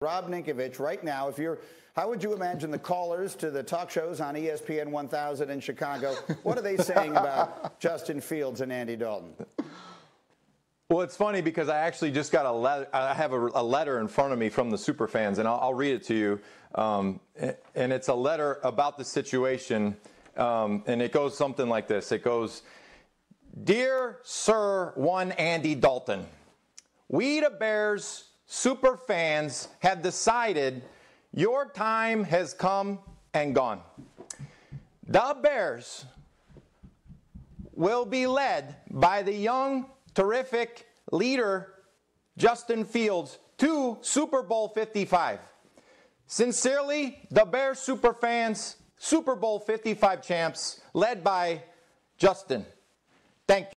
Rob Ninkovich, right now, if you're, how would you imagine the callers to the talk shows on ESPN 1000 in Chicago? What are they saying about Justin Fields and Andy Dalton? Well, it's funny because I actually just got a letter. I have a, a letter in front of me from the super fans, and I'll, I'll read it to you. Um, and it's a letter about the situation, um, and it goes something like this. It goes, "Dear Sir, one Andy Dalton, we the Bears super fans have decided your time has come and gone. The Bears will be led by the young, terrific leader, Justin Fields, to Super Bowl 55. Sincerely, the Bears super fans, Super Bowl 55 champs, led by Justin. Thank you.